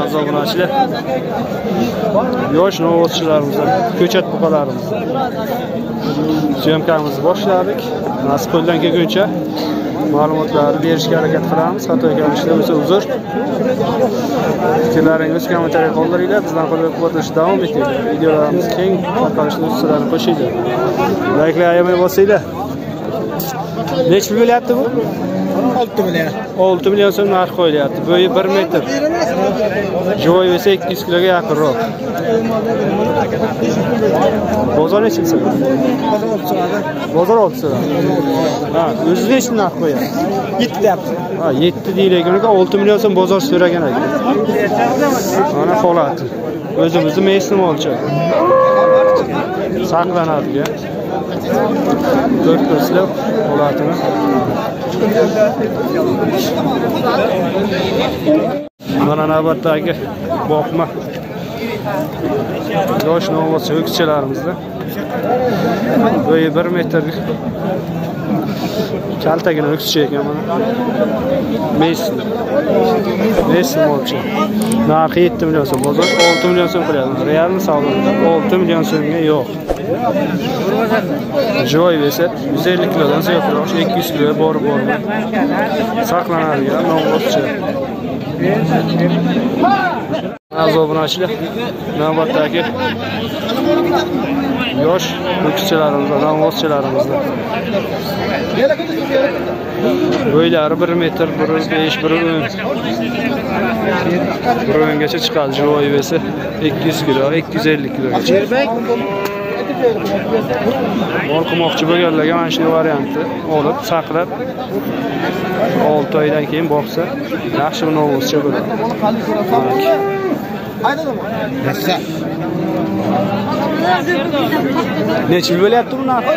aziz obunachilar yosh novvozchilarimizdan ko'chat buqalarimiz. Syomkamizni boshladik. Nasib qo'ldan kelguncha ma'lumotlarni berishga harakat qilamiz. Xato kamchilik bo'lsa uzr. Fikrlaringizni kommentariya qoldiringlar. Bizdan qo'llab quvvatlashda davom eting videolarimiz keng tarqalishini ustidan qo'shinglar. Layklar ayamay bosinglar. Nechi pul bo'lyapti bu? Olti million olti million so'm narx qo'yilyapti bo'yi bir metr. Живой bo'lsa ikki yuz kiloga yaqinroq. Bozor nechi so'm bozor olti so'm ha o'zi nechi narx qo'yadi. Yetti deyapti. Ha yetti deyilgan ekan. Olti million so'm bozor so'ragan ekan. Mana holati o'zimizni местный molcha saqlanadigan ko'rib turibsizlar holatini mana navbatdagi boqma yosh novvos ho'kizchalarimizda bo'yi bir metr kaltagina ho'kizcha ekan mana messi so'm molchi narxi yetti million so'm. Bozor olti million so'm qilyapti realni savdo olti million so'mga yo'q. Joy esa yuz ellik kilodan ziyodroq ikki yuz kiloga borib saqlanadigan novvoscha aziz navbatdagi yosh ho'kizchalarimizda novvoschalarimizda bo'ylari bir metr bir besh bir o'n. Bir o'ngacha chiqadi живой esa ikki yuz kilo ikki yuz ellik kilogacha. Bor qilmoqchi bo'lganlarga mana shunday variantni olib saqlab olti oydan keyin boqsa yaxshi bir novvoscha bo'ladi. Rassa. Nechi bo'lyapti bu narxi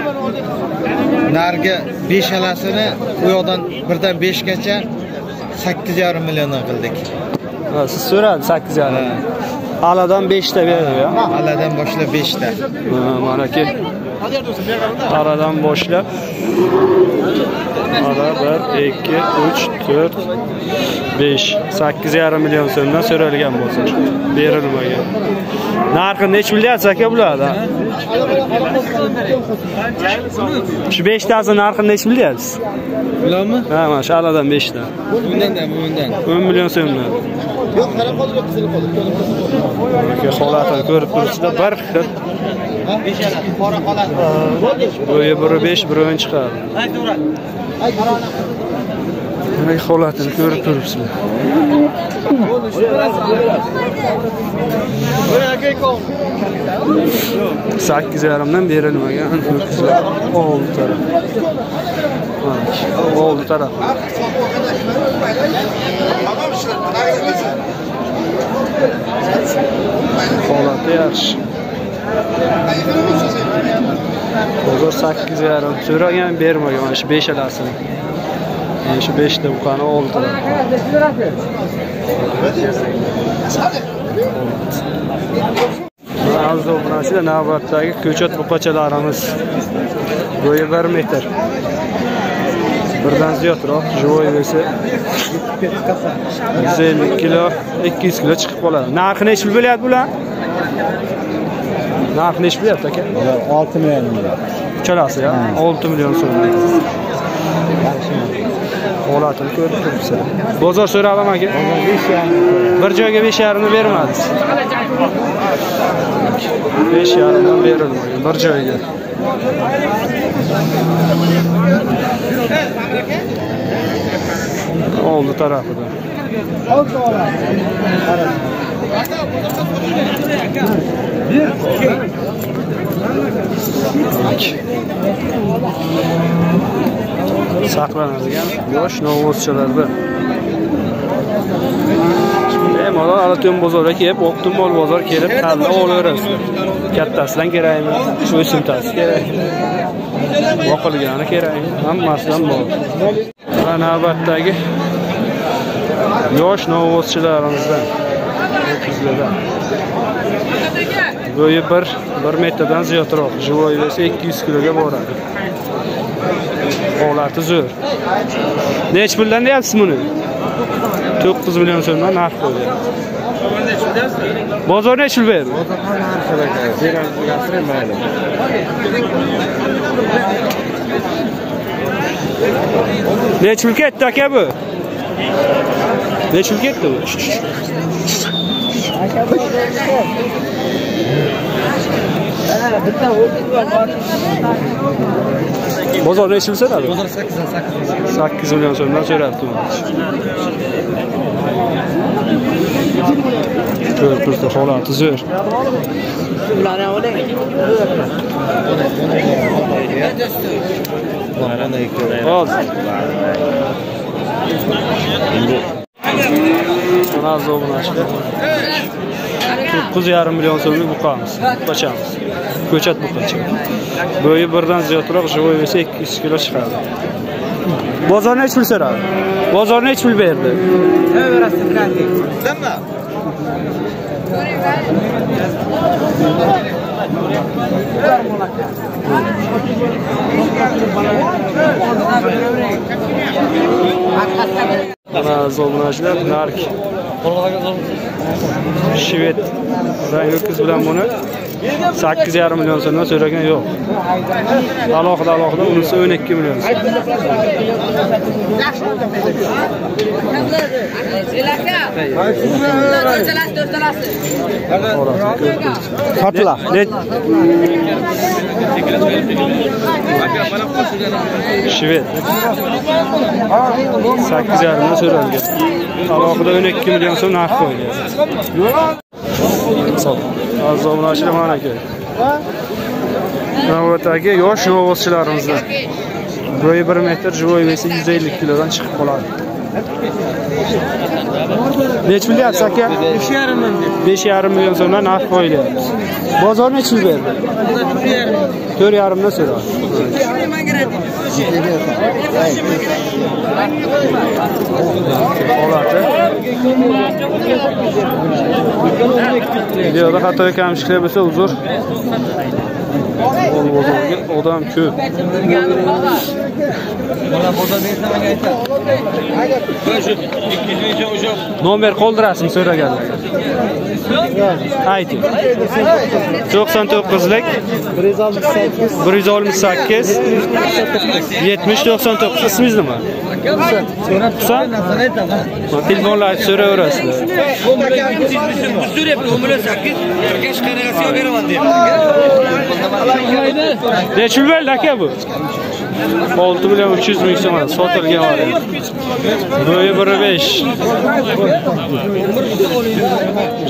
narigi beshalasini u yoqdan birdan beshgacha sakkiz yarim milliondan qildik. Ha, siz so'radi sakkiz yarim. Aladan beshta beradi aladan boshlab beshta. Mana ke aradan boshlab ara bir ikki uch to'rt besh sakkiz yarim million so'mdan so'ralgan bo'lsa berilmagan narxi nechi bilyapsiz aka bularni shu beshtasi narxini nechi bilyapsiz bularmi ha mana shu aladan beshta bundan bundan o'n million so'mdan aka holatini ko'rib turibsizlar bir xil bo'yi biri besh biri o'n chiqadi demak holatini ko'rib turibsizlar. Sakkiz yarimdan berilmagan ho'kizlar oldi taraf. Oldi taraf. Holati yaxshi. Bozor sakkiz yarim so'ragan bermagan mana shu beshalasini mana shu beshta buqani oldi aziz obunachilar navbatdagi ko'chat buqachalarimiz bo'yi bir metr. Birdan ziyodroq живой bo'lsa yuz ellik kilo ikki yuz kilo chiqib qoladi. Narxi nechi pul bo'lyapti bular. Narxi nechi bo'lyapti aka. Olti million uchalasi ya. Olti million so'm holatini ko'rib turibsiz bozor so'radim aka bir joyga besh yarimni bermadi besh yarimdan berilmagan bir joyga oldi tarafida saqlanadigan yosh novvoschalarda bemalol alaton bozorga kelib optimal bozor kelib tanlab olaverasizlar kattasidan kerakmi o'simtasi kerakmi boqilgani kerakmi hammasidan bor. Va navbatdagi yosh novvoschilarimizdan ho'kizlardan bo'yi bir bir metrdan ziyodroq. Живой esa ikki yuz kiloga boradi. Holati zo'r. Nechi puldan deyapsiz buni? To'qqiz million so'mdan narx qo'ygan bozor nechi pul berdi? Nechi pul ketdi aka bu? Nechi pul ketdi bu bozor nechi pul bozor sakkizdan sakkiz sakkiz million so'mdan so'rabdi ko'r turibdi holati zo'r ularni ham oling hozir ronaldo bilan 9,5 million so'mlik buqamiz buqachamiz ko'chat buqacha bo'yi birdan ziyodroq живой bo'lsa 200 kilo chiqadi bozor nechi pul so'radi bozor nechi pul berdi Ana zolnajlar nark. Shved ho'kiz bilan buni sakkiz yarim million so'mdan so'ragan yo'q. Alohida alohida unisi o'n ikki million. Ne- shved. Sakkiz yarimdan so'ralgan. Alohida o'n ikki million so'm narx qo'ygan azobnashlar mana aka. Navbatdagi yosh novvozchilarimizdan bo'yi bir metr живой vesi yuz ellik kilodan chiqib qoladi. Nechi milyapsiz aka? Besh yarim million. So'mdan narx qo'yilyapti bozor nechi pul berdi. To'rt yarimdan so'radi holati videoda xato kamchiliklar bo'lsa uzr odam ko'p nomer qoldirasizmi so'raganlar ayting to'qson to'qqizlik bir yuz oltmish sakkiz yetmish to'qson to'qqiz ismingiz nima husan telefonlar aytib so'rayverasizlar nechi pul bo'ldi aka bu olti million uch yuz ming so'm sotilgan variant bo'yi bir besh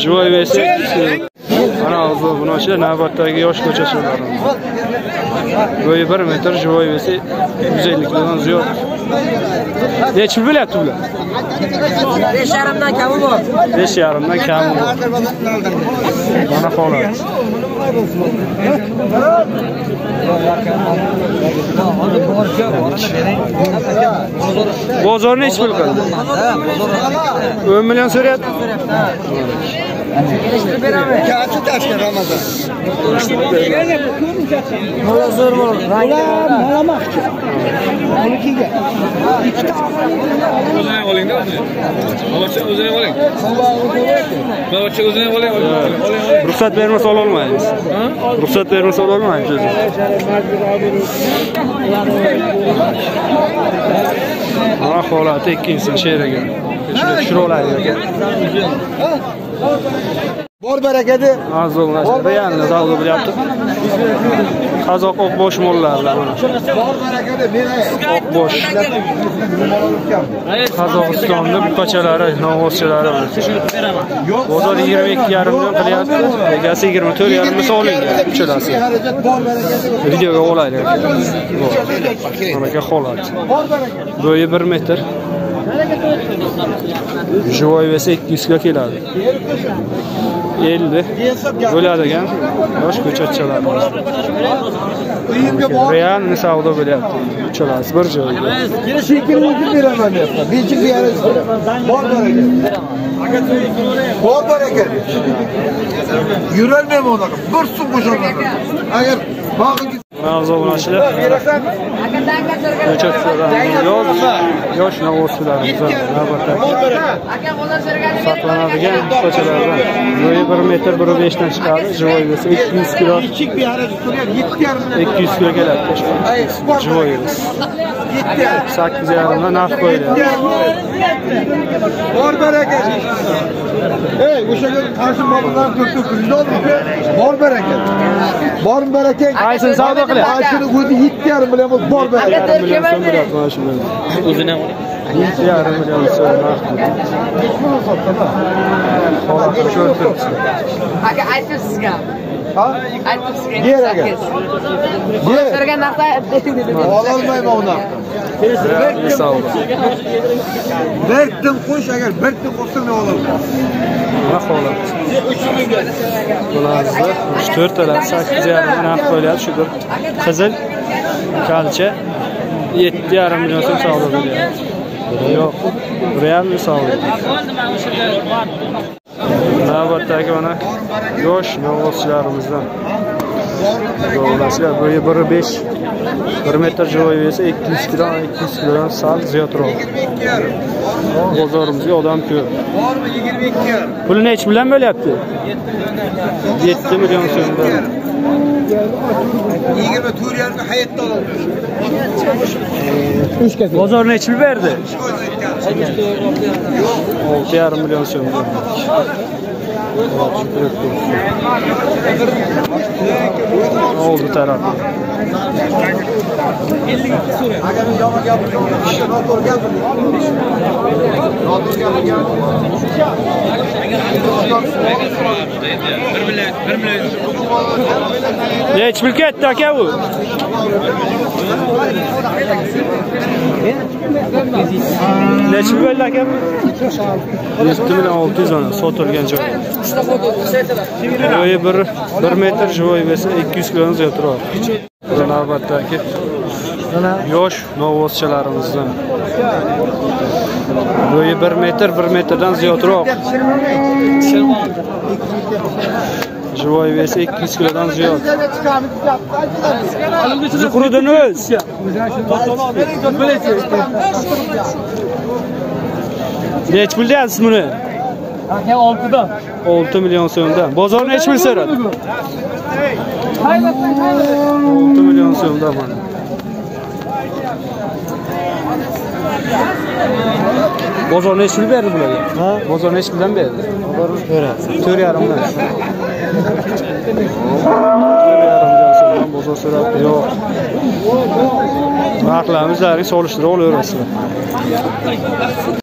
живой vesi mana hozir buni ochida navbatdagi yosh ko'chachilarimiz bo'yi bir metr живой vesi yuz ellik kilodan ziyod nechi pul bo'lyapti bular besh yarimdan kami bor besh yarimdan kami bor mana holat bozor nechi pul qildi o'n million so'rayapti mola zo'r o'zini o'zini ham oling. Oling, oling. ruxsat bermasa ololmaymiz ruxsat bermasa ololmaymiz o'zi mana ah, holati ikkinchisini sheraga shunday tushirib Bor baraka de. realni savdo bo'lyapti qozoq oqbosh mollarlar mana. Bor baraka de. Men oqbosh qozog'istonni buqachalari novvozchalari bozor yigirma ikki yarim million qilyapti. Egasi yigirma to'rt yarimda solingan uchalasi. Harakat bor baraka de. videoga olaylik. Aka mana aka holat. Bo'yi bir metr живой vesi ikki yuzga keladi elli bo'ladigan yosh ko'chatchalarimiz Uyimga bor. realni savdo bo'lyapti uchalasi bir joyda Shekilni o'zim beraman deyapman. Bechi berish. Bor baraka. Bor baraka. Yurolmayman unaqa. Bir suv qo'shaman. Agar mavzu Mavzulanishlar. Necha yoz. Yosh navoslarimiz navbatdagi saqlanadigan ko'chalardan. Bo'yi 1 metr 1.5 dan chiqadi. Jivoy bo'lsa 200 kilo. Kichik bir haraji so'rayapti. 7 yarim 200 kilo keladi. Bo'lsa. 8 yarimdan narx qo'yilyapti. Bor baraka. Ey, o'shaga qarshi oldi. Bor baraka. Bor baraka. Qaysini savdo qilyapti? Qaysini o'zi 7 yarim bilan bo'lsa bor baraka. million. O'zini yetti yarim million so'm narx holatini ko'rib turibsiz aka aytdim sizga Ha? aytdim sizga Yer aka. Yer. bergan narsa Ololmayman uni. savdo Bir tim qo'sh agar bir tim qo'shsang men olaman. nima holat bularni uch to'rtalasi sakkiz yarim narx qo'yilyapti shu bir qizil kalcha yetti yarim million so'm savdo qilyapti yo'q biri ham savdo navbatdagi mana yosh novvoschilarimizdan Yo'lashlar bo'yi 1.5 1 metr joy esa 200 kilo 200 kilodan sal ziyodroq. Bozorimizga odam ko'p. Bormi 22 yarim? Puli nech bilan bo'lyapti? 7 million so'mdan. 24 yarimga hayotda olaman. Bozor nech pul berdi? 6,5 million so'mdan. Oldu taraf. Bir million bir million Nech pul ketdi aka bu? Nech pul bo'ldi aka bu? 7 million 600 ona sotilgan joy. Bo'yi 1 1 metr joy bo'lsa 200 kg ziyodroq. Bu navbatdagi yosh novvoschilarimizdan. Boyu 1 metr, 1 metrdan ziyodroq. Jivoyevesi 200 kilodan ziyod. Zuhrudin o'z. Nech pul deyapsiz buni? 6 dan. 6. Bozor nech pul so'radi? 6 million so'mdan mana. Bozor nech pul berdi bularga? Ha? Bozor nech puldan berdi? Bozor 4. 4 yarimdan. 4 yarimdan so'mdan bozor so'rabdi. Yo'q. Narxlarimizni solishtirib olaverasizlar.